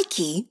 Nike